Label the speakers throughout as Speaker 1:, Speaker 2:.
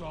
Speaker 1: It's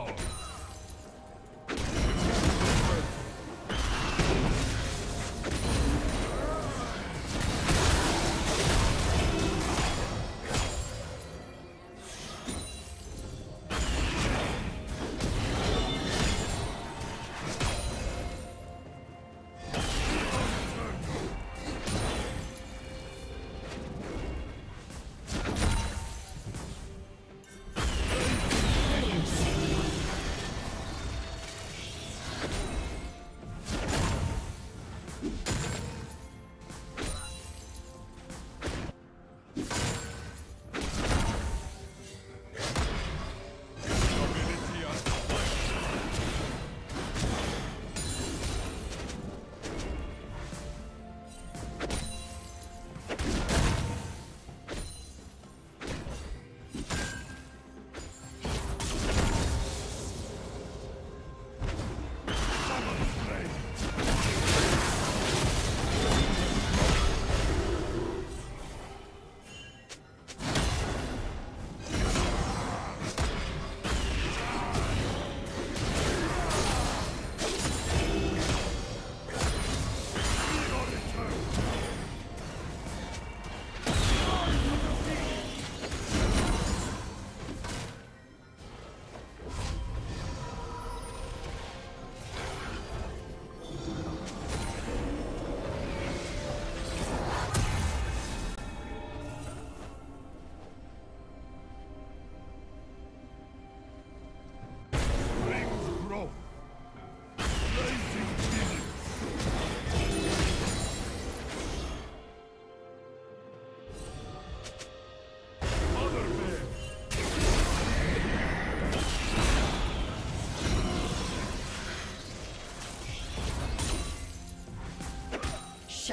Speaker 1: Oh.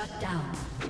Speaker 2: Shut down.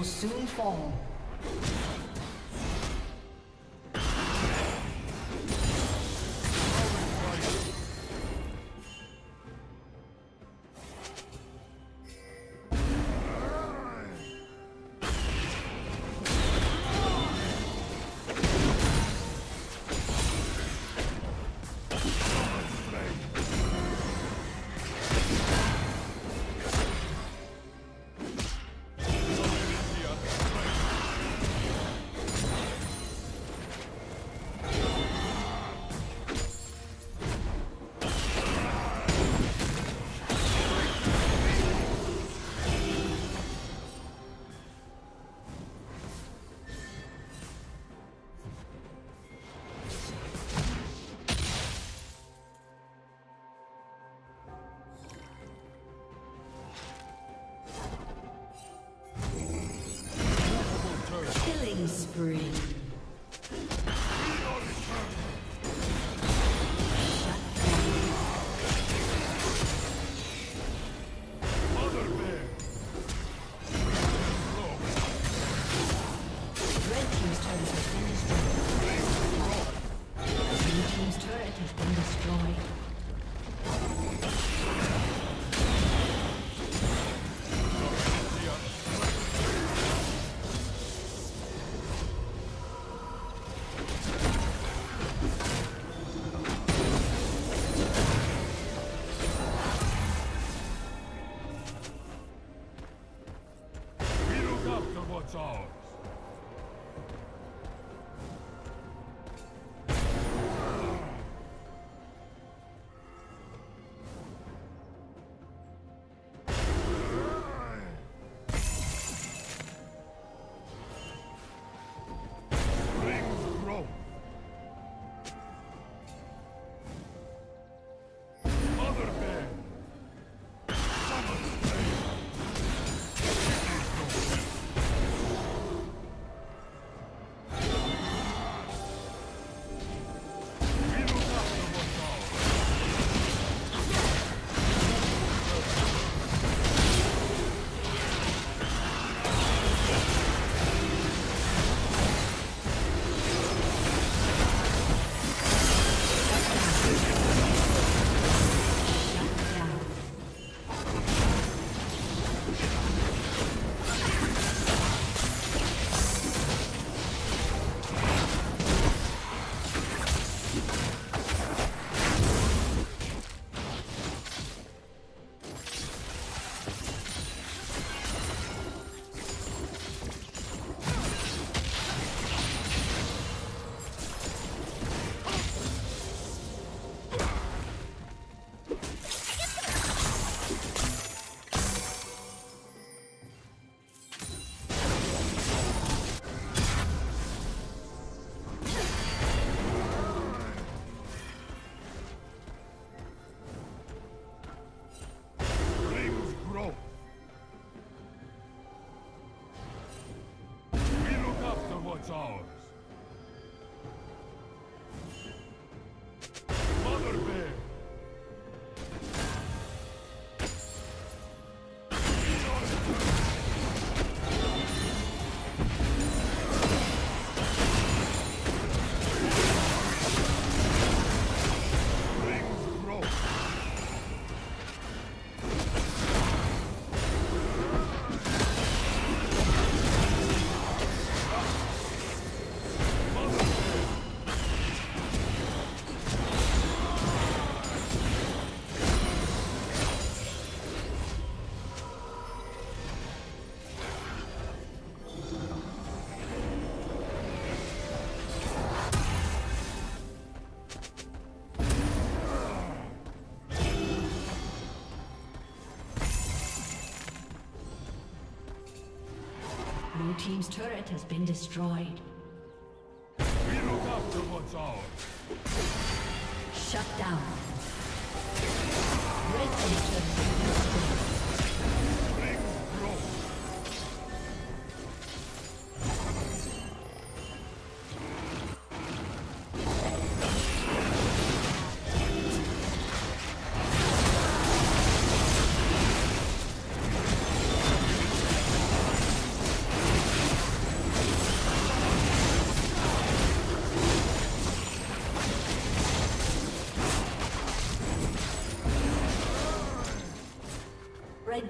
Speaker 2: Will soon fall. Spree. Team's turret has been destroyed.
Speaker 1: We look after what's ours.
Speaker 2: Shut down. Red team's turret